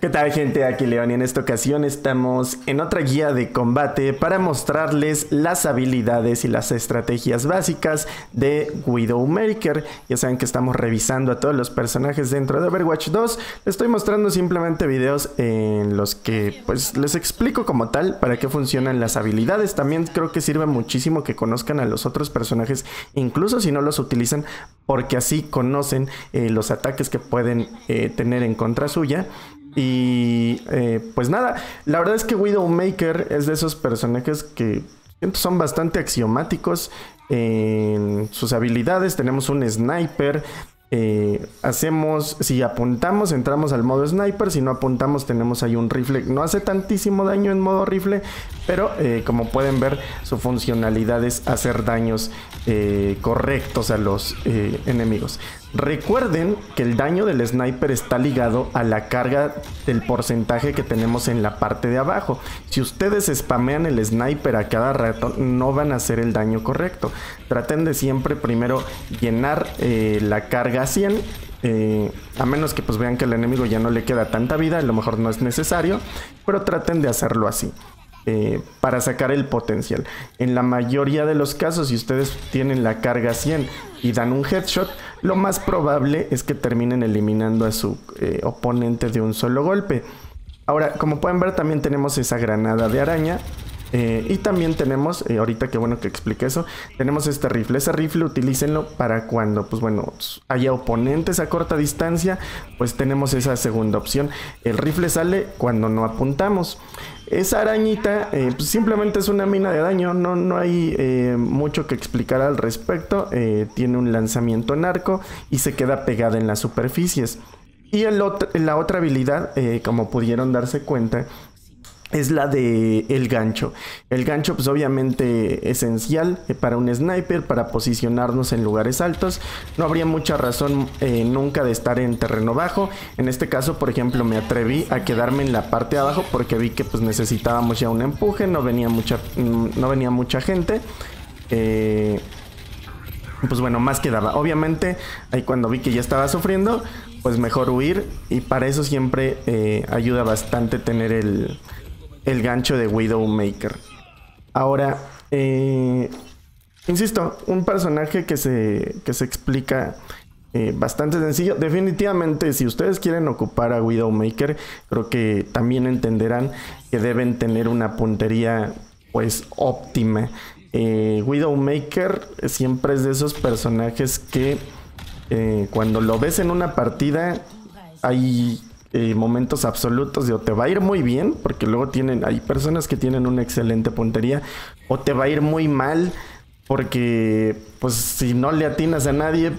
¿Qué tal gente? Aquí León y en esta ocasión estamos en otra guía de combate para mostrarles las habilidades y las estrategias básicas de Widowmaker. Ya saben que estamos revisando a todos los personajes dentro de Overwatch 2. Les estoy mostrando simplemente videos en los que pues les explico como tal para qué funcionan las habilidades. También creo que sirve muchísimo que conozcan a los otros personajes, incluso si no los utilizan, porque así conocen eh, los ataques que pueden eh, tener en contra suya. Y eh, pues nada, la verdad es que Widowmaker es de esos personajes que son bastante axiomáticos en sus habilidades. Tenemos un sniper. Eh, hacemos, si apuntamos, entramos al modo sniper. Si no apuntamos, tenemos ahí un rifle. No hace tantísimo daño en modo rifle, pero eh, como pueden ver, su funcionalidad es hacer daños correctos a los enemigos. Recuerden que el daño del sniper está ligado a la carga del porcentaje que tenemos en la parte de abajo. Si ustedes spamean el sniper a cada rato, no van a hacer el daño correcto. Traten de siempre primero llenar eh, la carga 100 eh, a menos que pues vean que al enemigo ya no le queda tanta vida, a lo mejor no es necesario, pero traten de hacerlo así. Eh, para sacar el potencial. En la mayoría de los casos, si ustedes tienen la carga 100 y dan un headshot, lo más probable es que terminen eliminando a su eh, oponente de un solo golpe. Ahora, como pueden ver, también tenemos esa granada de araña. Eh, y también tenemos, ahorita que bueno que explique eso, tenemos este rifle. Ese rifle utilícenlo para cuando, pues bueno, haya oponentes a corta distancia, pues tenemos esa segunda opción. El rifle sale cuando no apuntamos. Esa arañita eh, pues simplemente es una mina de daño, no, no hay eh, mucho que explicar al respecto. Eh, tiene un lanzamiento en arco y se queda pegada en las superficies. Y la otra habilidad, como pudieron darse cuenta, es la de el gancho. El gancho pues obviamente esencial eh, para un sniper, para posicionarnos en lugares altos. No habría mucha razón eh, nunca de estar en terreno bajo. En este caso, por ejemplo, me atreví a quedarme en la parte de abajo porque vi que pues necesitábamos ya un empuje, no venía mucha, no venía mucha gente. Eh, pues bueno, más quedaba. Obviamente, ahí cuando vi que ya estaba sufriendo, pues mejor huir. Y para eso siempre ayuda bastante tener el, el gancho de Widowmaker. Ahora, eh, insisto, un personaje que se, que se explica eh, bastante sencillo. Definitivamente, si ustedes quieren ocupar a Widowmaker, creo que también entenderán que deben tener una puntería pues óptima. Eh, Widowmaker siempre es de esos personajes que cuando lo ves en una partida hay eh, momentos absolutos de o te va a ir muy bien, porque luego tienen, hay personas que tienen una excelente puntería, o te va a ir muy mal, porque pues si no le atinas a nadie,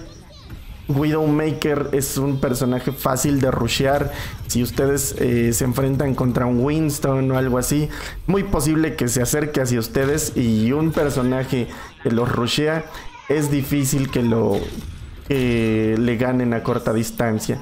Widowmaker es un personaje fácil de rushear. Si ustedes eh, se enfrentan contra un Winston o algo así, muy posible que se acerque hacia ustedes y un personaje que los rushea, es difícil que lo le ganen a corta distancia.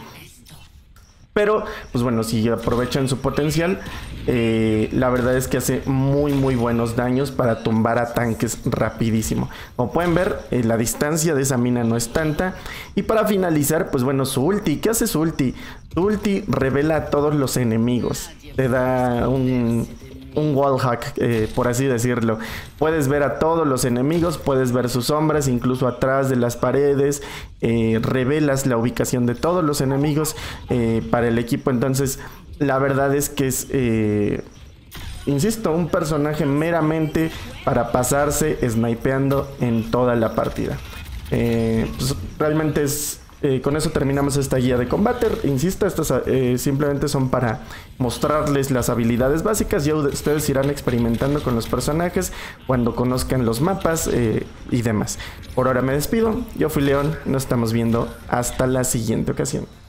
Pero, pues bueno, si aprovechan su potencial, eh, la verdad es que hace muy, muy buenos daños para tumbar a tanques rapidísimo. Como pueden ver, eh, la distancia de esa mina no es tanta. Y para finalizar, pues bueno, su ulti, ¿qué hace su ulti? Su ulti revela a todos los enemigos. Te da un, un wallhack, eh, por así decirlo. Puedes ver a todos los enemigos, puedes ver sus sombras, incluso atrás de las paredes. Eh, revelas la ubicación de todos los enemigos eh, para el equipo. Entonces, la verdad es que es, insisto, un personaje meramente para pasarse snipeando en toda la partida. Pues, realmente es eh, con eso terminamos esta guía de combate. Insisto, estas eh, simplemente son para mostrarles las habilidades básicas. Ya ustedes irán experimentando con los personajes cuando conozcan los mapas eh, y demás. Por ahora me despido. Yo fui León. Nos estamos viendo hasta la siguiente ocasión.